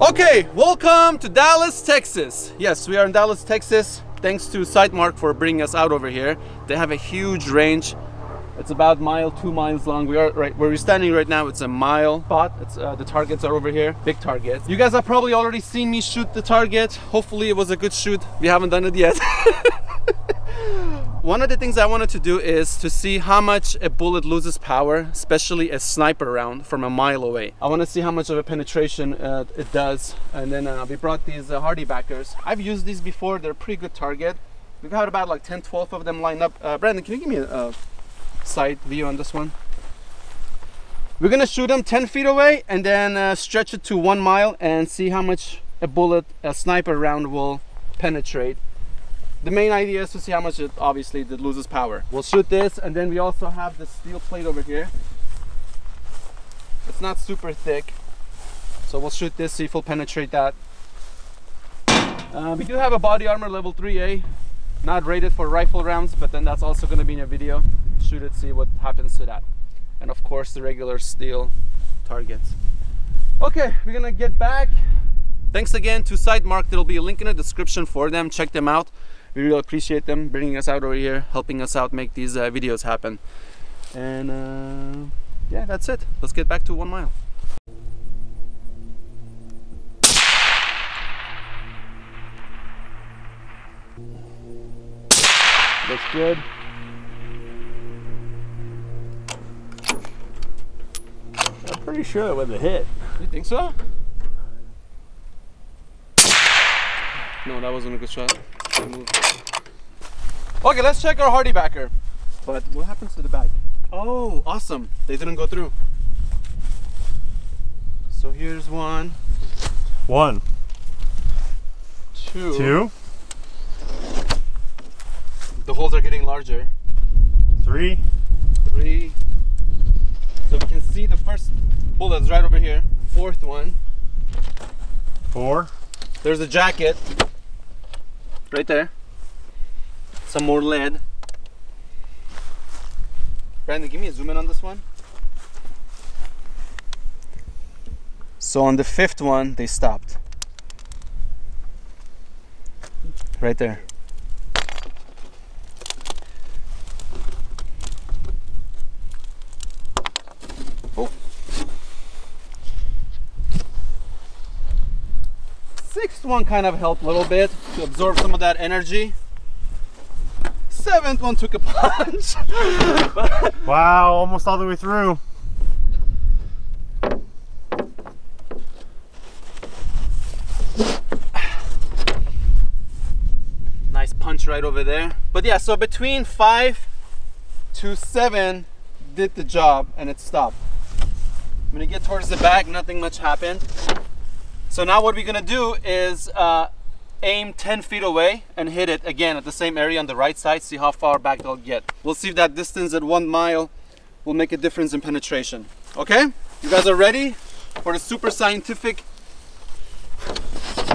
Okay, welcome to Dallas, Texas. Yes, we are in Dallas, Texas. Thanks to Sightmark for bringing us out over here. They have a huge range. It's about mile, two miles long. We are right where we're standing right now. It's a mile spot. It's uh, the targets are over here, big targets. You guys have probably already seen me shoot the target. Hopefully, it was a good shoot. We haven't done it yet. One of the things I wanted to do is to see how much a bullet loses power, especially a sniper round from a mile away. I want to see how much of a penetration uh, it does. And then uh, we brought these uh, HardieBackers. I've used these before. They're a pretty good target. We've had about like 10, 12 of them lined up. Uh, Brandon, can you give me a, a side view on this one? We're gonna shoot them 10 feet away and then uh, stretch it to one mile and see how much a bullet, a sniper round will penetrate the main idea is to see how much it obviously it loses power. We'll shoot this and then we also have the steel plate over here. It's not super thick. So we'll shoot this, see if we'll penetrate that. Uh, we do have a body armor level 3A, not rated for rifle rounds, but then that's also gonna be in a video. Shoot it, see what happens to that. And of course the regular steel targets. Okay, we're gonna get back. Thanks again to Sightmark. There'll be a link in the description for them. Check them out we really appreciate them bringing us out over here helping us out make these uh, videos happen and uh, yeah that's it let's get back to one mile looks good I'm pretty sure it was a hit. You think so? No, that wasn't a good shot. Okay, let's check our HardieBacker. But what happens to the bag? Oh, awesome. They didn't go through. So here's one. One. Two. Two. The holes are getting larger. Three. Three. So we can see the first bullet's right over here. Fourth one. Four. There's a jacket. Right there. Some more lead. Brandon, give me a zoom in on this one. So on the fifth one, they stopped. Right there. Oh. Sixth one kind of helped a little bit to absorb some of that energy. Seventh one took a punch. wow, almost all the way through. Nice punch right over there. But yeah, so between five to seven did the job and it stopped. I'm gonna get towards the back, nothing much happened. So now what we're gonna do is uh, aim 10 feet away and hit it again at the same area on the right side, see how far back they'll get. We'll see if that distance at one mile will make a difference in penetration. Okay? You guys are ready for the super scientific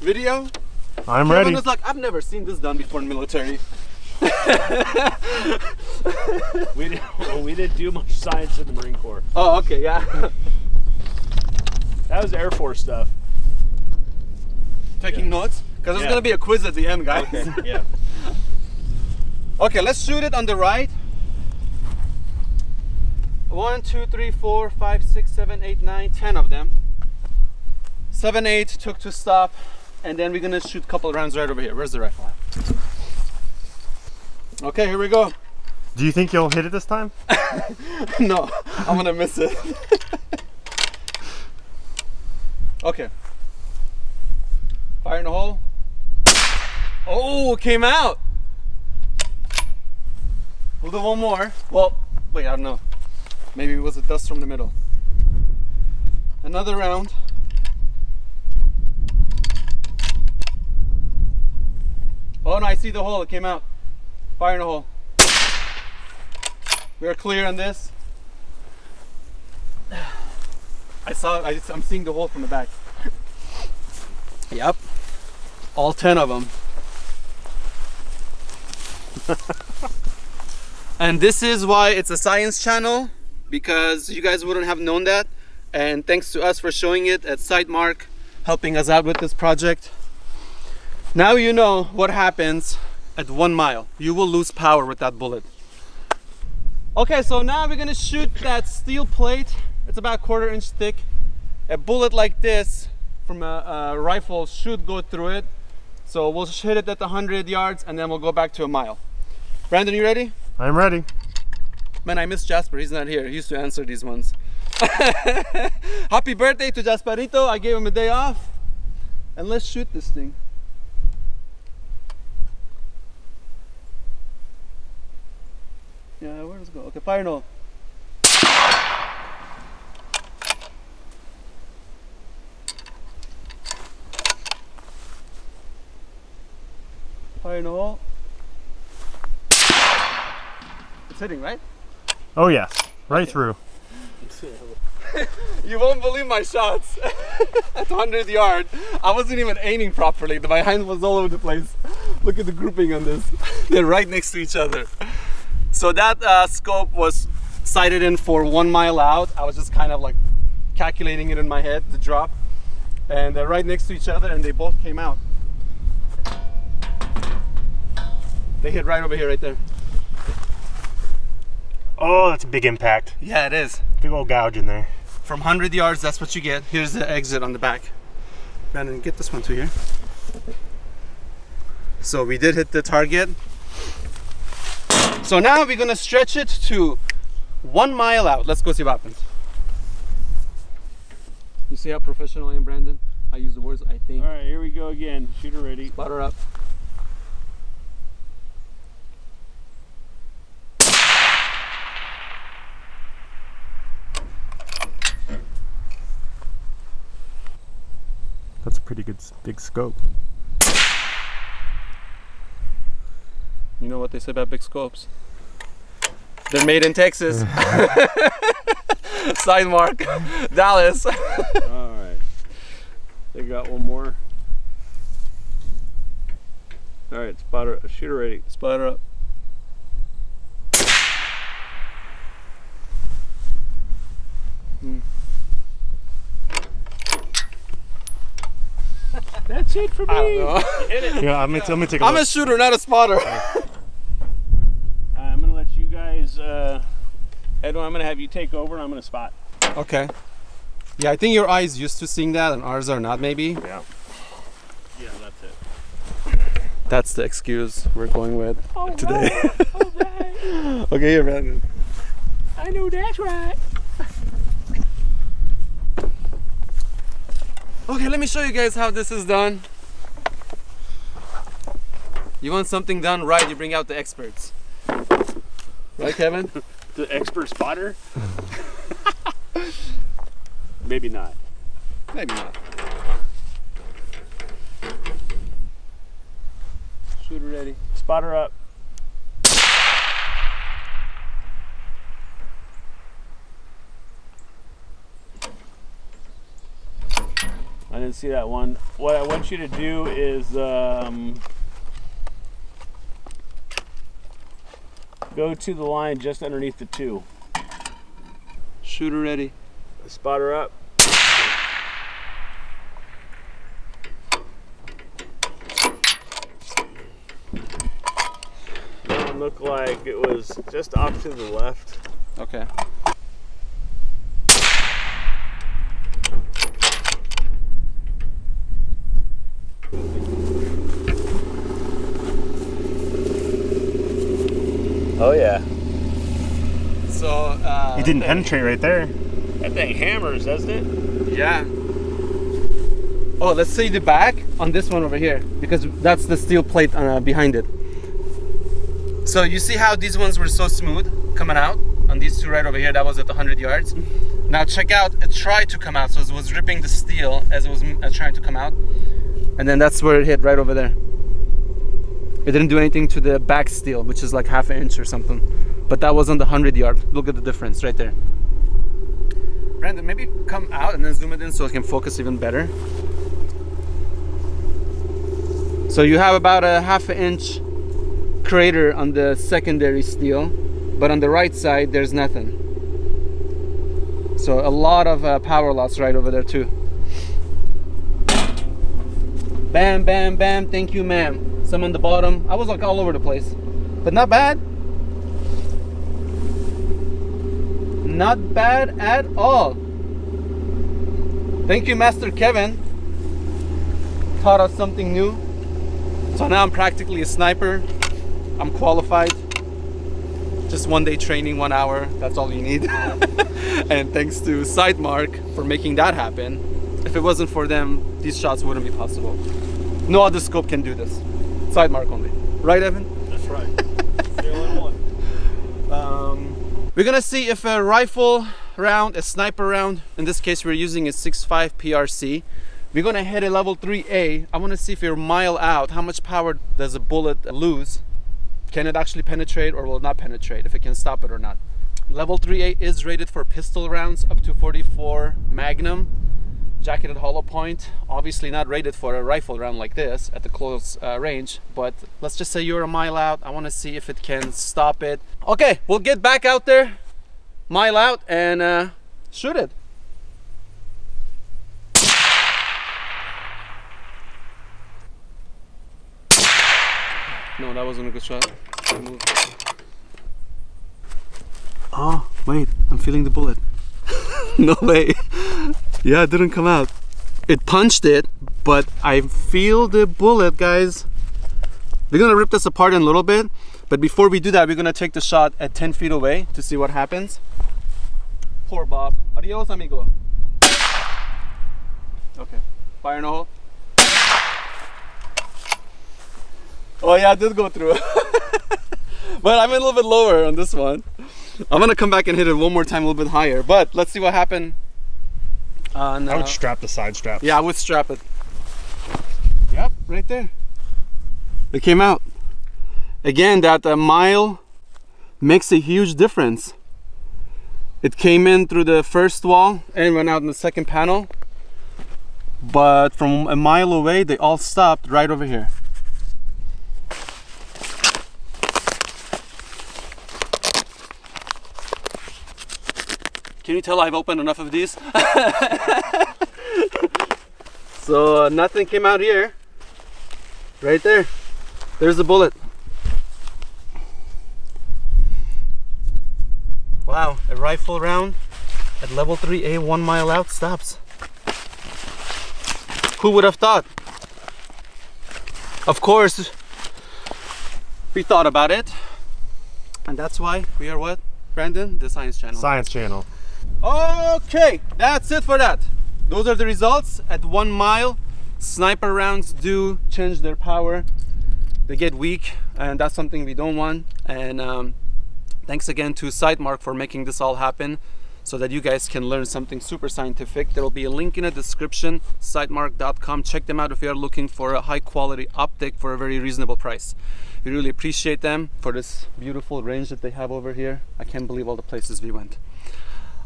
video? I'm ready. Was like, I've never seen this done before in military. we, didn't, well, we didn't do much science in the Marine Corps. Oh, okay, yeah. that was Air Force stuff. Taking yeah. notes? Because there's yeah. gonna be a quiz at the end, guys. Okay, yeah. okay, let's shoot it on the right. One, two, three, four, five, six, seven, eight, nine, ten of them. Seven, eight took to stop, and then we're gonna shoot a couple rounds right over here. Where's the rifle? Okay, here we go. Do you think you'll hit it this time? no, I'm gonna miss it. okay. Fire in the hole. Oh, it came out. We'll do one more. Well, wait, I don't know. Maybe it was a dust from the middle. Another round. Oh no, I see the hole, it came out. Fire in the hole. We are clear on this. I saw, I just, I'm seeing the hole from the back. Yep. All 10 of them. and this is why it's a science channel because you guys wouldn't have known that and thanks to us for showing it at Sightmark helping us out with this project. Now you know what happens at one mile. You will lose power with that bullet. Okay, so now we're gonna shoot that steel plate. It's about a quarter inch thick. A bullet like this from a, a rifle should go through it. So we'll hit it at the 100 yards and then we'll go back to a mile. Brandon, you ready? I'm ready. Man, I miss Jasper. He's not here. He used to answer these ones. Happy birthday to Jasperito. I gave him a day off. And let's shoot this thing. Yeah, where does it go? Okay, fire no. Fire. It's hitting, right? Oh yeah, right through. You won't believe my shots at 100 yard. I wasn't even aiming properly. My hand was all over the place. Look at the grouping on this. They're right next to each other. So that uh, scope was sighted in for one mile out. I was just kind of like calculating it in my head, the drop. And they're right next to each other and they both came out. They hit right over here, right there. Oh, that's a big impact. Yeah, it is. Big old gouge in there. From 100 yards, that's what you get. Here's the exit on the back. Brandon, get this one to here. So we did hit the target. So now we're gonna stretch it to one mile out. Let's go see what happens. You see how professional I am, Brandon? I use the words I think. All right, here we go again. Shooter ready. Butter up. Pretty good big scope. You know what they say about big scopes? They're made in Texas. Sightmark, Dallas. All right. They got one more. All right, spotter, shooter ready. Spotter up. Hmm. That's it for me. I don't know. Hit it. Yeah, I'm gonna, I'm gonna take a I'm look. a shooter, not a spotter. I'm gonna let you guys. Uh, Edwin, I'm gonna have you take over, and I'm gonna spot. Okay. Yeah, I think your eyes used to seeing that, and ours are not. Maybe Yeah. Yeah, that's it. that's the excuse we're going with today. okay, here, Brandon. I know that's right. Okay, let me show you guys how this is done. You want something done right, you bring out the experts. Right, Kevin? The expert spotter. Maybe not. Maybe not. Shooter ready. Spotter up. I didn't see that one. What I want you to do is um, go to the line just underneath the two. Shooter ready. Spotter up. That one looked like it was just off to the left. Okay. Oh yeah. So, uh, He didn't penetrate right there. That thing hammers, doesn't it? Yeah. Oh, let's see the back on this one over here because that's the steel plate uh, behind it. So you see how these ones were so smooth coming out on these two right over here. That was at 100 yards. Now check out. It tried to come out, so it was ripping the steel as it was uh, trying to come out, and then that's where it hit right over there. It didn't do anything to the back steel, which is like half an inch or something. But that was on the 100 yard. Look at the difference right there. Brandon, maybe come out and then zoom it in so I can focus even better. So you have about a half an inch crater on the secondary steel, but on the right side there's nothing. So a lot of uh, power loss right over there too. Bam, bam, bam. Thank you, ma'am. Some on the bottom. I was like all over the place, but not bad. Not bad at all. Thank you, Master Kevin. Taught us something new. So now I'm practically a sniper. I'm qualified. Just one day training, one hour. That's all you need. and thanks to Sightmark for making that happen. If it wasn't for them, these shots wouldn't be possible. No other scope can do this. Sightmark only. Right, Evan? That's right. the only one. Um, we're gonna see if a rifle round, a sniper round, in this case we're using a 6.5 PRC. We're gonna hit a level 3A. I wanna see if you're a mile out, how much power does a bullet lose? Can it actually penetrate or will it not penetrate, if it can stop it or not? Level 3A is rated for pistol rounds up to 44 Magnum. Jacketed hollow point, obviously not rated for a rifle round like this at the close uh, range, but let's just say you're a mile out. I want to see if it can stop it. Okay, we'll get back out there, mile out, and uh, shoot it. No, that wasn't a good shot. Oh, wait, I'm feeling the bullet. no way. Yeah, it didn't come out. It punched it, but I feel the bullet, guys. We're gonna rip this apart in a little bit, but before we do that, we're gonna take the shot at 10 feet away to see what happens. Poor Bob. Adios, amigo. Okay, fire in a hole. Oh yeah, I did go through. but I'm a little bit lower on this one. I'm gonna come back and hit it one more time, a little bit higher. But let's see what happened. On, I would uh, strap the side strap. yeah, I would strap it. Yep, right there. It came out. Again, that a mile makes a huge difference. It came in through the first wall and went out in the second panel. But from a mile away, they all stopped right over here. Can you tell I've opened enough of these? so uh, nothing came out here. Right there. There's the bullet. Wow, a rifle round at level 3A, one mile out, stops. Who would have thought? Of course, we thought about it. And that's why we are what? Brandon? The Science Channel. Science channel. Okay, that's it for that. Those are the results at one mile. Sniper rounds do change their power. They get weak, and that's something we don't want. And um, thanks again to Sightmark for making this all happen so that you guys can learn something super scientific. There will be a link in the description, sightmark.com. Check them out if you are looking for a high quality optic for a very reasonable price. We really appreciate them for this beautiful range that they have over here. I can't believe all the places we went.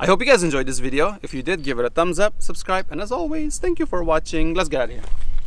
I hope you guys enjoyed this video. If you did, give it a thumbs up, subscribe, and as always, thank you for watching. Let's get out of here.